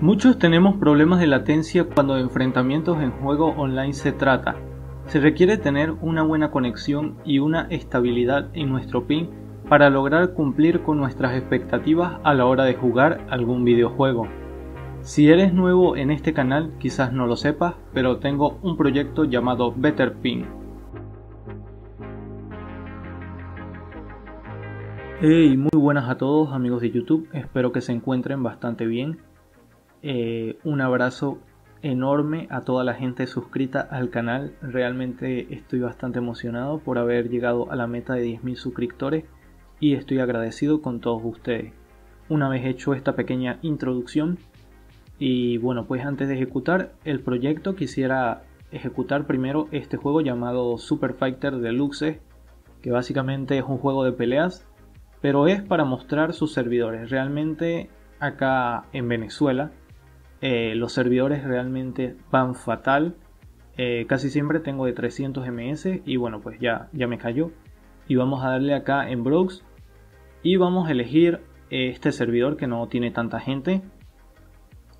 Muchos tenemos problemas de latencia cuando de enfrentamientos en juego online se trata. Se requiere tener una buena conexión y una estabilidad en nuestro ping para lograr cumplir con nuestras expectativas a la hora de jugar algún videojuego. Si eres nuevo en este canal quizás no lo sepas, pero tengo un proyecto llamado Better Ping. Hey, muy buenas a todos amigos de YouTube, espero que se encuentren bastante bien eh, un abrazo enorme a toda la gente suscrita al canal. Realmente estoy bastante emocionado por haber llegado a la meta de 10.000 suscriptores y estoy agradecido con todos ustedes. Una vez hecho esta pequeña introducción y bueno pues antes de ejecutar el proyecto quisiera ejecutar primero este juego llamado Super Fighter Deluxe que básicamente es un juego de peleas pero es para mostrar sus servidores. Realmente acá en Venezuela eh, los servidores realmente van fatal. Eh, casi siempre tengo de 300 ms y bueno pues ya, ya me cayó. Y vamos a darle acá en Browse y vamos a elegir este servidor que no tiene tanta gente.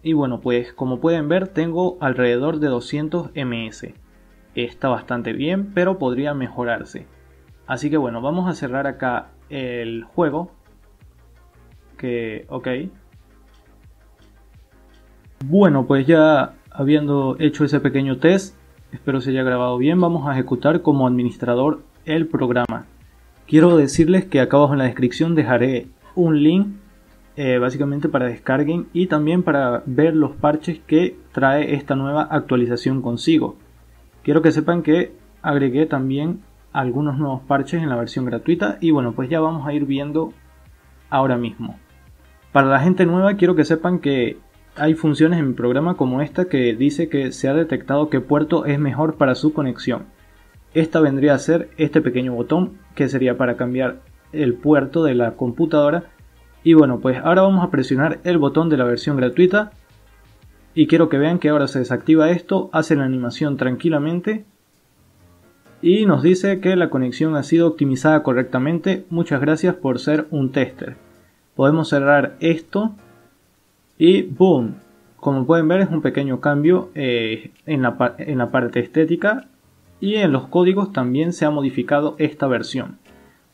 Y bueno pues como pueden ver tengo alrededor de 200 ms. Está bastante bien pero podría mejorarse. Así que bueno vamos a cerrar acá el juego. Que ok bueno, pues ya habiendo hecho ese pequeño test, espero se haya grabado bien, vamos a ejecutar como administrador el programa. Quiero decirles que acá abajo en la descripción dejaré un link eh, básicamente para descarguen y también para ver los parches que trae esta nueva actualización consigo. Quiero que sepan que agregué también algunos nuevos parches en la versión gratuita y bueno pues ya vamos a ir viendo ahora mismo. Para la gente nueva quiero que sepan que hay funciones en mi programa como esta que dice que se ha detectado qué puerto es mejor para su conexión. Esta vendría a ser este pequeño botón que sería para cambiar el puerto de la computadora. Y bueno, pues ahora vamos a presionar el botón de la versión gratuita. Y quiero que vean que ahora se desactiva esto, hace la animación tranquilamente. Y nos dice que la conexión ha sido optimizada correctamente. Muchas gracias por ser un tester. Podemos cerrar esto y boom, como pueden ver es un pequeño cambio eh, en, la, en la parte estética y en los códigos también se ha modificado esta versión.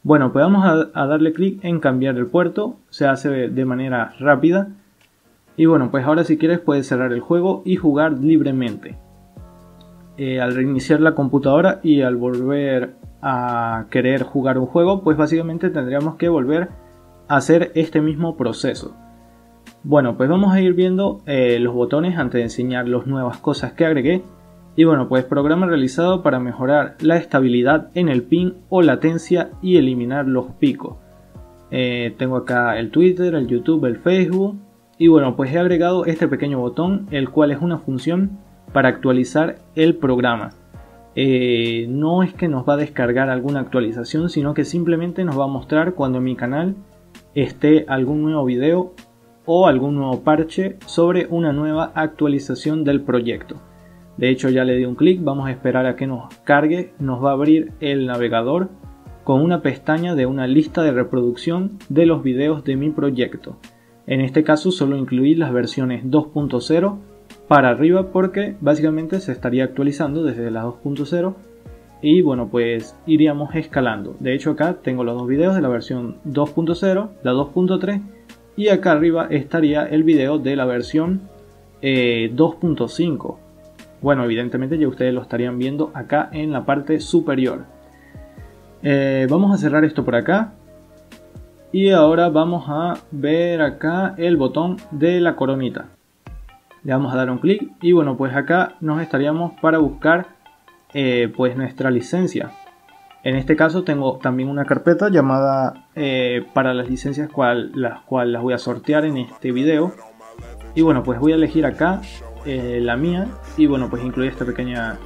Bueno, pues vamos a, darle clic en cambiar el puerto, se hace de manera rápida. Y bueno, pues ahora si quieres puedes cerrar el juego y jugar libremente. Eh, al reiniciar la computadora y al volver a querer jugar un juego, pues básicamente tendríamos que volver a hacer este mismo proceso. Bueno, pues vamos a ir viendo eh, los botones antes de enseñar las nuevas cosas que agregué. Y bueno, pues programa realizado para mejorar la estabilidad en el pin o latencia y eliminar los picos. Eh, tengo acá el Twitter, el YouTube, el Facebook. Y bueno, pues he agregado este pequeño botón, el cual es una función para actualizar el programa. Eh, no es que nos va a descargar alguna actualización, sino que simplemente nos va a mostrar cuando en mi canal esté algún nuevo video o algún nuevo parche sobre una nueva actualización del proyecto. De hecho ya le di un clic, vamos a esperar a que nos cargue, nos va a abrir el navegador con una pestaña de una lista de reproducción de los videos de mi proyecto. En este caso solo incluí las versiones 2.0 para arriba porque básicamente se estaría actualizando desde la 2.0 y bueno pues iríamos escalando. De hecho acá tengo los dos videos de la versión 2.0, la 2.3 y acá arriba estaría el video de la versión 2.5 eh, bueno evidentemente ya ustedes lo estarían viendo acá en la parte superior. Eh, vamos a cerrar esto por acá. Y ahora vamos a ver acá el botón de la coronita. Le vamos a dar un clic y bueno pues acá nos estaríamos para buscar eh, pues nuestra licencia en este caso tengo también una carpeta llamada eh, para las licencias las cuales las voy a sortear en este video. Y bueno, pues voy a elegir acá eh, la mía y bueno, pues incluir este pequeño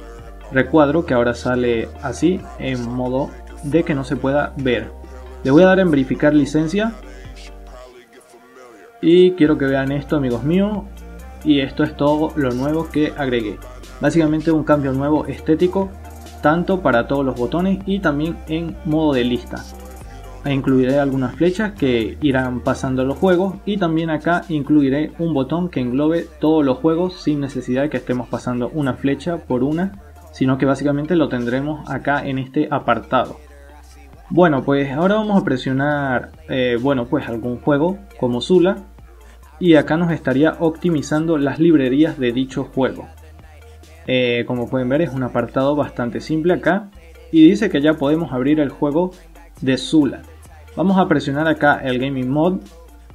recuadro que ahora sale así en modo de que no se pueda ver. Le voy a dar en verificar licencia y quiero que vean esto amigos míos y esto es todo lo nuevo que agregué. Básicamente un cambio nuevo estético tanto para todos los botones y también en modo de lista. incluiré algunas flechas que irán pasando los juegos y también acá incluiré un botón que englobe todos los juegos sin necesidad de que estemos pasando una flecha por una, sino que básicamente lo tendremos acá en este apartado. Bueno, pues ahora vamos a presionar, eh, bueno, pues algún juego como Zula y acá nos estaría optimizando las librerías de dicho juego. Eh, como pueden ver es un apartado bastante simple acá. Y dice que ya podemos abrir el juego de Zula. Vamos a presionar acá el Gaming Mod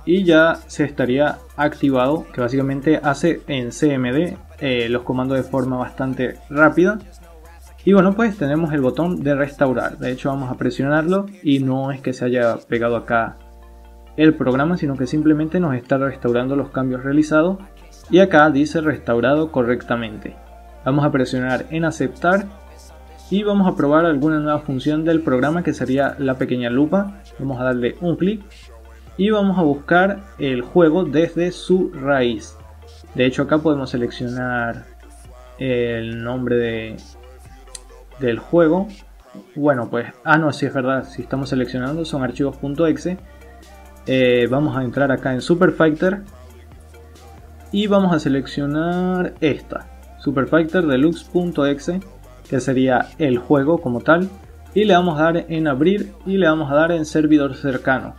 y ya se estaría activado que básicamente hace en CMD eh, los comandos de forma bastante rápida. Y bueno pues tenemos el botón de restaurar. De hecho vamos a presionarlo y no es que se haya pegado acá el programa sino que simplemente nos está restaurando los cambios realizados. Y acá dice restaurado correctamente vamos a presionar en aceptar y vamos a probar alguna nueva función del programa que sería la pequeña lupa. Vamos a darle un clic y vamos a buscar el juego desde su raíz. De hecho acá podemos seleccionar el nombre de, del juego. Bueno pues, ah no, si es verdad, si estamos seleccionando son archivos.exe. Eh, vamos a entrar acá en Super Fighter y vamos a seleccionar esta, Super Fighter Deluxe.exe que sería el juego como tal, y le vamos a dar en abrir y le vamos a dar en servidor cercano.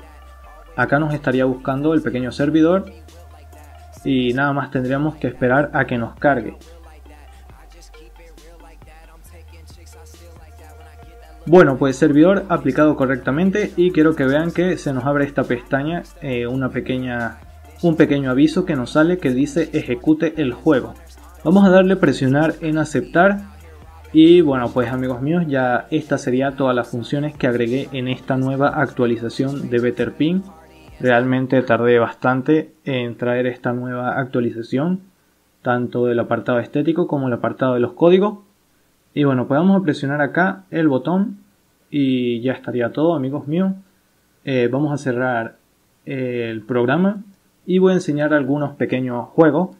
Acá nos estaría buscando el pequeño servidor y nada más tendríamos que esperar a que nos cargue. Bueno, pues servidor aplicado correctamente y quiero que vean que se nos abre esta pestaña, eh, una pequeña, un pequeño aviso que nos sale que dice ejecute el juego. Vamos a darle presionar en aceptar y bueno, pues amigos míos, ya esta sería todas las funciones que agregué en esta nueva actualización de Betterping. Realmente tardé bastante en traer esta nueva actualización, tanto del apartado estético como el apartado de los códigos. Y bueno, pues vamos a presionar acá el botón y ya estaría todo, amigos míos. Eh, vamos a cerrar el programa y voy a enseñar algunos pequeños juegos